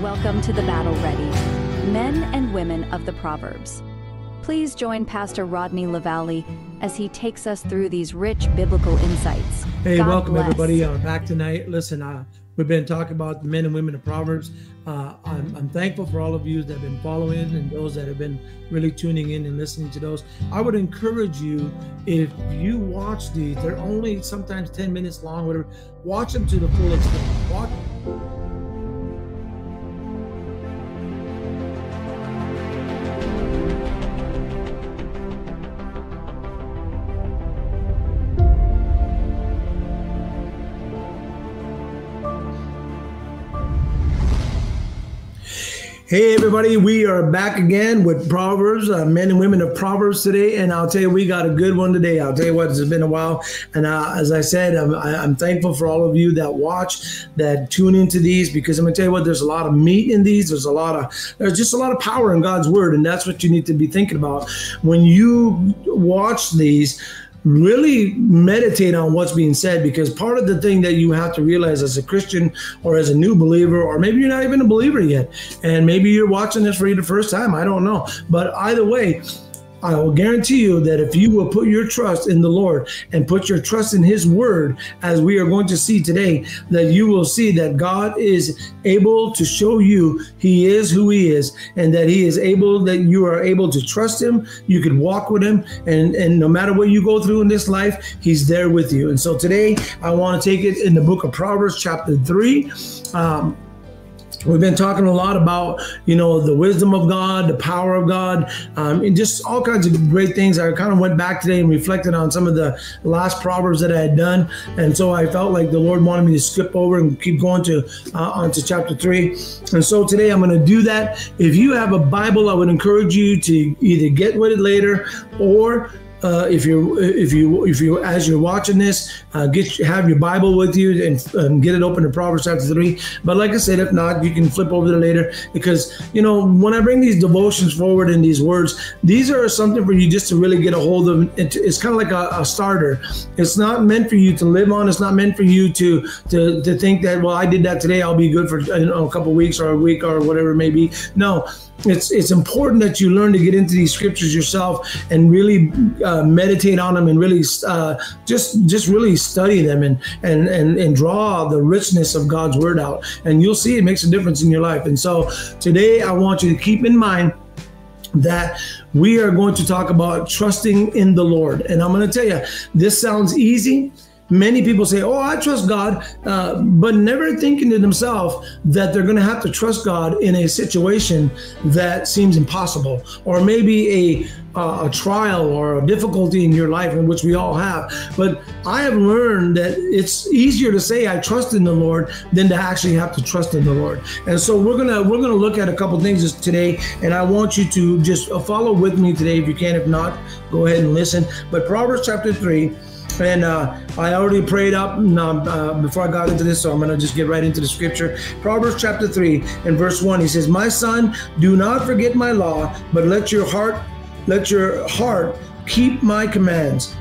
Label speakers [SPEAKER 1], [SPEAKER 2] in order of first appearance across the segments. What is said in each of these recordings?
[SPEAKER 1] Welcome to the Battle Ready, men and women of the Proverbs. Please join Pastor Rodney Lavallie as he takes us through these rich biblical insights.
[SPEAKER 2] Hey,
[SPEAKER 1] God
[SPEAKER 2] welcome
[SPEAKER 1] bless.
[SPEAKER 2] everybody. Uh, back tonight. Listen, uh, we've been talking about the men and women of Proverbs. Uh, I'm, I'm thankful for all of you that have been following and those that have been really tuning in and listening to those. I would encourage you if you watch these, they're only sometimes 10 minutes long, whatever. Watch them to the full extent. Watch. Hey, everybody, we are back again with Proverbs, uh, men and women of Proverbs today. And I'll tell you, we got a good one today. I'll tell you what, it's been a while. And uh, as I said, I'm, I'm thankful for all of you that watch, that tune into these, because I'm going to tell you what, there's a lot of meat in these. There's a lot of, there's just a lot of power in God's word. And that's what you need to be thinking about. When you watch these, really meditate on what's being said because part of the thing that you have to realize as a Christian or as a new believer, or maybe you're not even a believer yet, and maybe you're watching this for the first time, I don't know. But either way, I will guarantee you that if you will put your trust in the Lord and put your trust in His Word, as we are going to see today, that you will see that God is able to show you He is who He is, and that He is able that you are able to trust Him. You can walk with Him, and and no matter what you go through in this life, He's there with you. And so today, I want to take it in the book of Proverbs, chapter three. Um, We've been talking a lot about, you know, the wisdom of God, the power of God, um, and just all kinds of great things. I kind of went back today and reflected on some of the last proverbs that I had done, and so I felt like the Lord wanted me to skip over and keep going to uh, onto chapter three. And so today I'm going to do that. If you have a Bible, I would encourage you to either get with it later or uh, if you if you if you as you're watching this, uh, get have your Bible with you and, and get it open to Proverbs chapter three. But like I said, if not, you can flip over to later because you know when I bring these devotions forward in these words, these are something for you just to really get a hold of. It- It's kind of like a, a starter. It's not meant for you to live on. It's not meant for you to to to think that well I did that today, I'll be good for you know, a couple weeks or a week or whatever it may be. No, it's it's important that you learn to get into these scriptures yourself and really uh, meditate on them and really uh, just just really study them and, and and and draw the richness of God's word out. And you'll see it makes a difference in your life. And so today I want you to keep in mind that we are going to talk about trusting in the Lord. And I'm going to tell you this sounds easy Many people say, Oh, I trust God, uh, but never thinking to themselves that they're going to have to trust God in a situation that seems impossible, or maybe a, uh, a trial or a difficulty in your life, in which we all have. But I have learned that it's easier to say I trust in the Lord than to actually have to trust in the Lord. And so we're gonna we're gonna look at a couple things today, and I want you to just follow with me today if you can. If not, go ahead and listen. But Proverbs chapter three. And uh, I already prayed up um, uh, before I got into this, so I'm going to just get right into the scripture. Proverbs chapter 3 and verse 1, he says, My son, do not forget my law, but let your heart, let your heart keep my commands.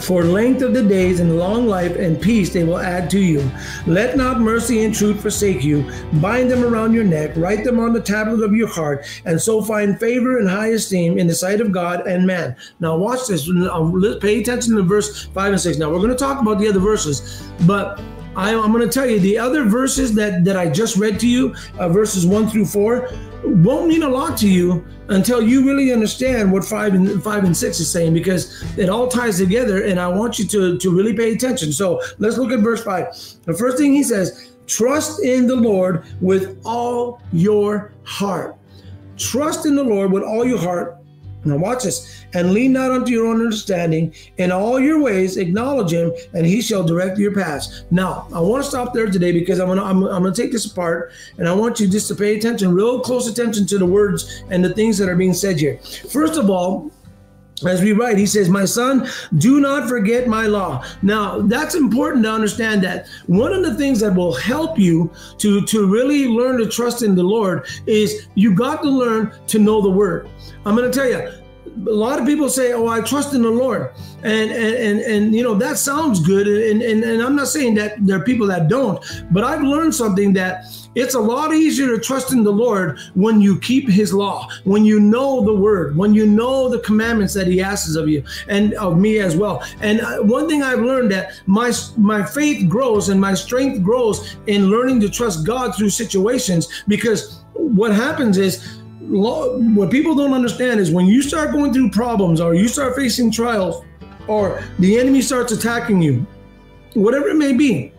[SPEAKER 2] For length of the days and long life and peace they will add to you. Let not mercy and truth forsake you. Bind them around your neck, write them on the tablet of your heart, and so find favor and high esteem in the sight of God and man. Now, watch this. Pay attention to verse 5 and 6. Now, we're going to talk about the other verses, but I, I'm going to tell you the other verses that, that I just read to you, uh, verses 1 through 4, won't mean a lot to you until you really understand what five and five and six is saying because it all ties together and i want you to to really pay attention. So let's look at verse five. The first thing he says trust in the lord with all your heart. Trust in the lord with all your heart now watch this. And lean not unto your own understanding. In all your ways acknowledge him, and he shall direct your paths. Now, I want to stop there today because I'm gonna I'm, I'm gonna take this apart, and I want you just to pay attention, real close attention to the words and the things that are being said here. First of all, as we write, he says, My son, do not forget my law. Now, that's important to understand that one of the things that will help you to, to really learn to trust in the Lord is you got to learn to know the word. I'm going to tell you, a lot of people say, "Oh, I trust in the Lord," and and and, and you know that sounds good, and, and and I'm not saying that there are people that don't, but I've learned something that it's a lot easier to trust in the Lord when you keep His law, when you know the Word, when you know the commandments that He asks of you and of me as well. And uh, one thing I've learned that my my faith grows and my strength grows in learning to trust God through situations because what happens is what people don't understand is when you start going through problems or you start facing trials or the enemy starts attacking you, whatever it may be,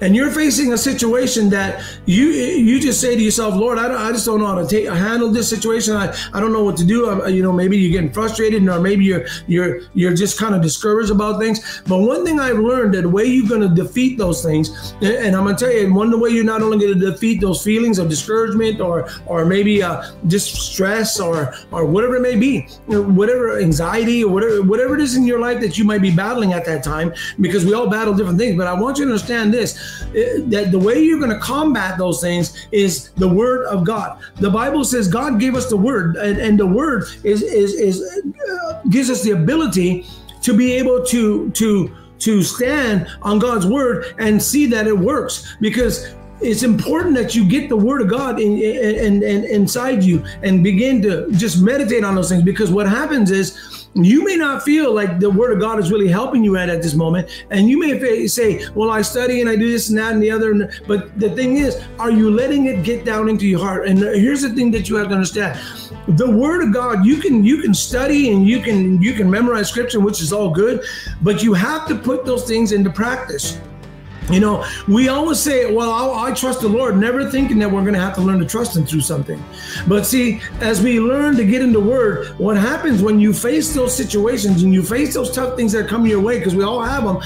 [SPEAKER 2] and you're facing a situation that you you just say to yourself, Lord, I, I just don't know how to take handle this situation. I, I don't know what to do. I, you know, maybe you're getting frustrated, or maybe you're you're you're just kind of discouraged about things. But one thing I've learned that the way you're going to defeat those things, and I'm going to tell you, one the way you're not only going to defeat those feelings of discouragement or or maybe uh, just stress or or whatever it may be, whatever anxiety or whatever whatever it is in your life that you might be battling at that time, because we all battle different things. But I want you to understand this that the way you're going to combat those things is the word of God. The Bible says God gave us the word, and, and the word is is is uh, gives us the ability to be able to to to stand on God's word and see that it works because it's important that you get the word of God in, in, in, inside you and begin to just meditate on those things because what happens is you may not feel like the word of God is really helping you at at this moment, and you may say, "Well, I study and I do this and that and the other." But the thing is, are you letting it get down into your heart? And here's the thing that you have to understand: the word of God, you can you can study and you can you can memorize scripture, which is all good, but you have to put those things into practice. You know, we always say, well, I, I, trust the Lord, never thinking that we're going to have to learn to trust Him through something. But see, as we learn to get into Word, what happens when you face those situations and you face those tough things that come your way, because we all have them,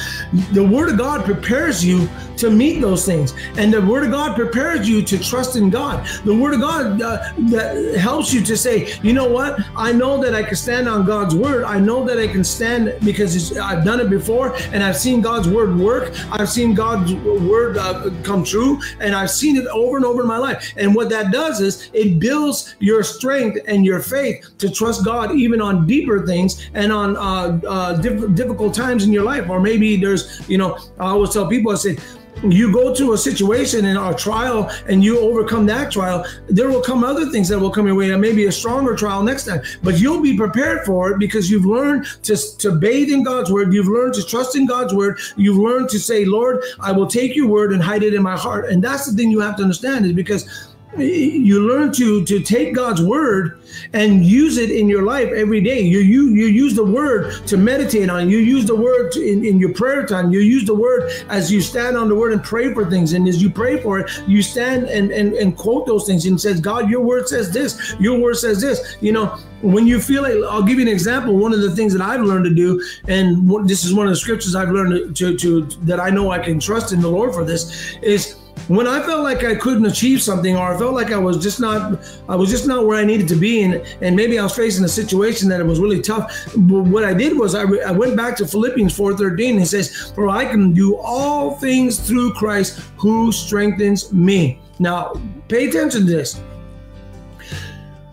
[SPEAKER 2] the Word of God prepares you to meet those things. And the Word of God prepares you to trust in God. The Word of God uh, that helps you to say, you know what? I know that I can stand on God's Word. I know that I can stand because I've done it before and I've seen God's Word work. I've seen God's word uh, come true, and I've seen it over and over in my life. And what that does is it builds your strength and your faith to trust God even on deeper things and on uh, uh, diff- difficult times in your life. Or maybe there's, you know, I always tell people, I say, you go to a situation in a trial and you overcome that trial, there will come other things that will come your way and maybe a stronger trial next time. But you'll be prepared for it because you've learned to, to bathe in God's word. You've learned to trust in God's word. You've learned to say, Lord, I will take your word and hide it in my heart. And that's the thing you have to understand is because you learn to to take God's word and use it in your life every day. You you you use the word to meditate on. You use the word to, in, in your prayer time. You use the word as you stand on the word and pray for things. And as you pray for it, you stand and and, and quote those things and says, God, your word says this. Your word says this. You know, when you feel like I'll give you an example. One of the things that I've learned to do, and this is one of the scriptures I've learned to, to, to that I know I can trust in the Lord for this is when I felt like I couldn't achieve something, or I felt like I was just not, I was just not where I needed to be, and and maybe I was facing a situation that it was really tough. But what I did was I, I went back to Philippians 4:13. It says, "For I can do all things through Christ who strengthens me." Now, pay attention to this.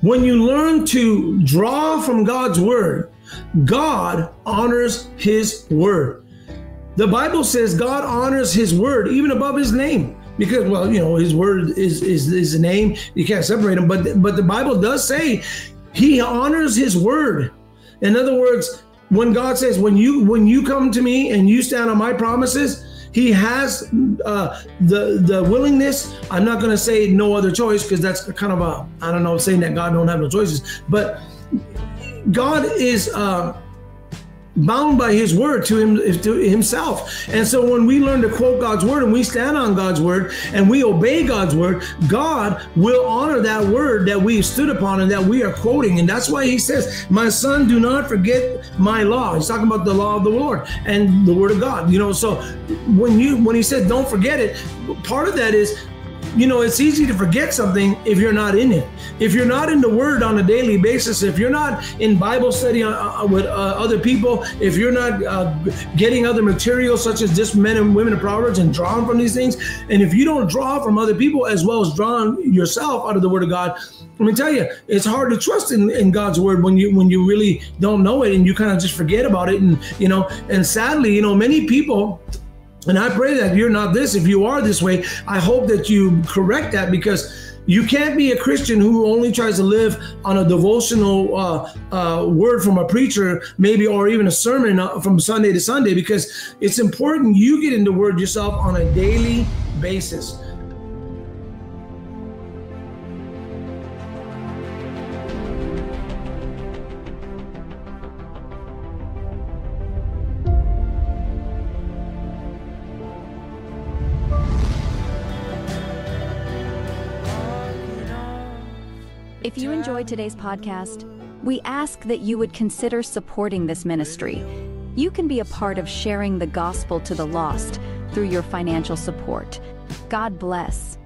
[SPEAKER 2] When you learn to draw from God's word, God honors His word. The Bible says God honors His word even above His name because well you know his word is is is a name. You can't separate him. But but the bible does say he honors his word. In other words when god says when you when you come to me and you stand on my promises he has uh, the the willingness. I'm not going to say no other choice because that's kind of a i don't know saying that god don't have no choices. But god is uh, bound by his word to him to himself. And so when we learn to quote god's word and we stand on god's word and we obey god's word god will honor that word that we stood upon and that we are quoting. And that's why he says my son do not forget my law. He's talking about the law of the lord and the word of god you know. So when you when he said don't forget it part of that is you know, it's easy to forget something if you're not in it. If you're not in the Word on a daily basis, if you're not in Bible study uh, uh with uh, other people, if you're not getting other materials such as just men and women of Proverbs and drawing from these things, and if you don't draw from other people as well as drawing yourself out of the Word of God, let me tell you, it's hard to trust in, in God's word when you when you really don't know it and you kind of just forget about it. And you know, and sadly, you know, many people and I pray that you're not this. If you are this way, I hope that you correct that because you can't be a Christian who only tries to live on a devotional uh, uh, word from a preacher, maybe, or even a sermon uh, from Sunday to Sunday, because it's important you get into word yourself on a daily basis.
[SPEAKER 1] If you enjoyed today's podcast, we ask that you would consider supporting this ministry. You can be a part of sharing the gospel to the lost through your financial support. God bless.